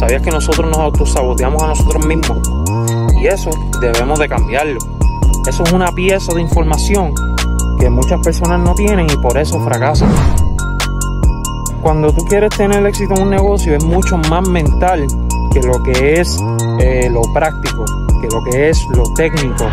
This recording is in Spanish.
¿Sabías que nosotros nos autosaboteamos a nosotros mismos? Y eso debemos de cambiarlo. Eso es una pieza de información que muchas personas no tienen y por eso fracasan. Cuando tú quieres tener éxito en un negocio es mucho más mental que lo que es eh, lo práctico, que lo que es lo técnico.